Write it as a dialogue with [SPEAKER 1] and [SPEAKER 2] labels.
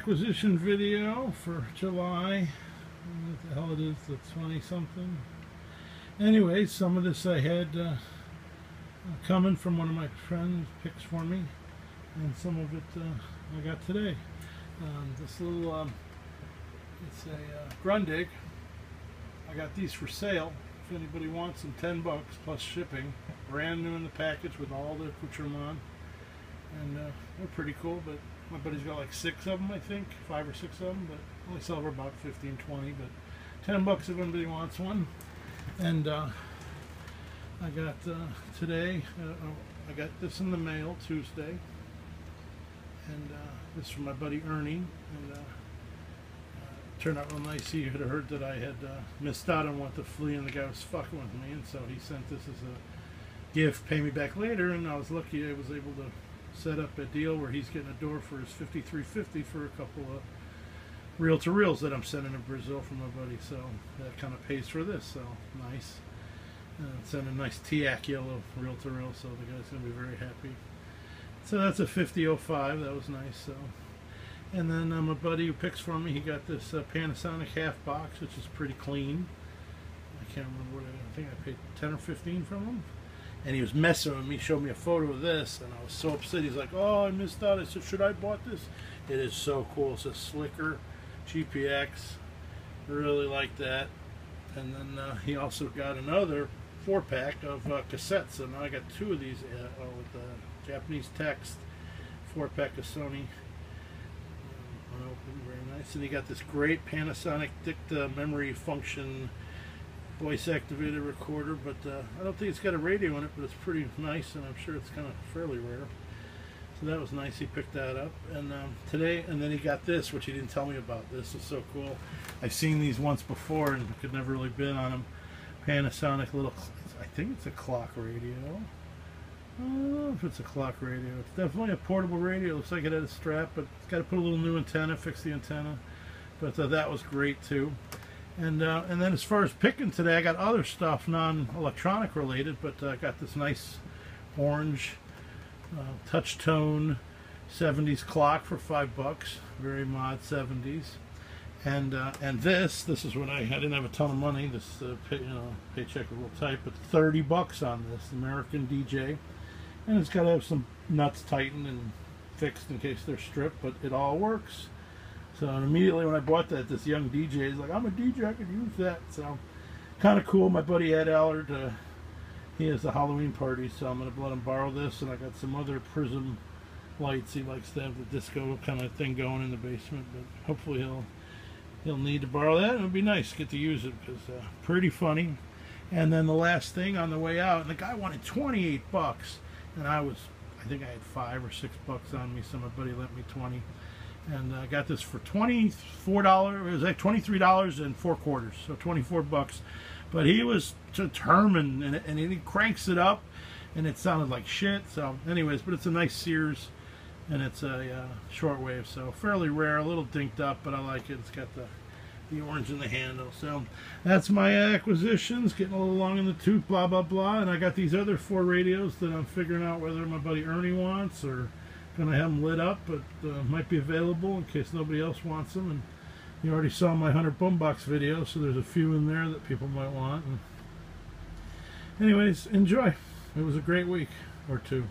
[SPEAKER 1] acquisition video for July. What the hell it is, the 20 something. Anyway, some of this I had uh, coming from one of my friends, picks for me, and some of it uh, I got today. Um, this little, um, it's a uh, Grundig. I got these for sale. If anybody wants them, 10 bucks plus shipping. Brand new in the package with all the accoutrement. And uh, they're pretty cool, but my buddy's got like six of them, I think, five or six of them, but only sell for about 15, 20, but 10 bucks if anybody wants one. And uh, I got uh, today, uh, oh, I got this in the mail Tuesday, and uh, this is from my buddy Ernie, and uh, uh, turned out real nice. He had heard that I had missed out on what the flea and the guy was fucking with me, and so he sent this as a gift, pay me back later, and I was lucky I was able to set up a deal where he's getting a door for his 5350 for a couple of reel to reels that I'm sending to Brazil from my buddy. So that kind of pays for this. So nice. Uh, send a nice TEAC yellow reel to reel, so the guy's gonna be very happy. So that's a 5005. That was nice. So. And then um, a buddy who picks for me, he got this uh, Panasonic half box, which is pretty clean. I can't remember what I, I think I paid 10 or 15 from him and he was messing with me, showed me a photo of this, and I was so upset. He's like, "Oh, I missed out." I said, "Should I bought this?" It is so cool. It's a slicker GPX. Really like that. And then uh, he also got another four pack of uh, cassettes. Now I got two of these uh, uh with the Japanese text. Four pack of Sony. Unopened, very nice. And he got this great Panasonic Dicta memory function voice activated recorder, but uh, I don't think it's got a radio in it, but it's pretty nice, and I'm sure it's kind of fairly rare. So that was nice. He picked that up, and um, today, and then he got this, which he didn't tell me about. This is so cool. I've seen these once before, and could never really been on them. Panasonic little, I think it's a clock radio. I don't know if it's a clock radio. It's definitely a portable radio. It looks like it had a strap, but it's got to put a little new antenna, fix the antenna. But uh, that was great too. And uh, and then as far as picking today, I got other stuff non-electronic related, but uh, I got this nice orange uh, touch tone 70s clock for five bucks, very mod 70s. And uh, and this this is what I, I didn't have a ton of money. This uh, pay, you know paycheck a little tight, but 30 bucks on this American DJ, and it's got to have some nuts tightened and fixed in case they're stripped, but it all works. So immediately when I bought that, this young DJ is like, I'm a DJ, I could use that. So kind of cool. My buddy Ed Allard, uh, he has a Halloween party, so I'm going to let him borrow this. And I got some other Prism lights. He likes to have the disco kind of thing going in the basement, but hopefully he'll he'll need to borrow that. It would be nice to get to use it because uh, pretty funny. And then the last thing on the way out, and the guy wanted 28 bucks, and I was, I think I had five or six bucks on me, so my buddy lent me 20 and I got this for twenty-four dollars. Was like twenty-three dollars and four quarters, so twenty-four bucks. But he was determined, and, and he cranks it up, and it sounded like shit. So, anyways, but it's a nice Sears, and it's a uh, shortwave, so fairly rare, a little dinked up, but I like it. It's got the the orange in the handle. So that's my acquisitions, getting a little long in the tooth, blah blah blah. And I got these other four radios that I'm figuring out whether my buddy Ernie wants or Gonna have them lit up, but uh, might be available in case nobody else wants them. And you already saw my 100 boombox video, so there's a few in there that people might want. And anyways, enjoy. It was a great week or two.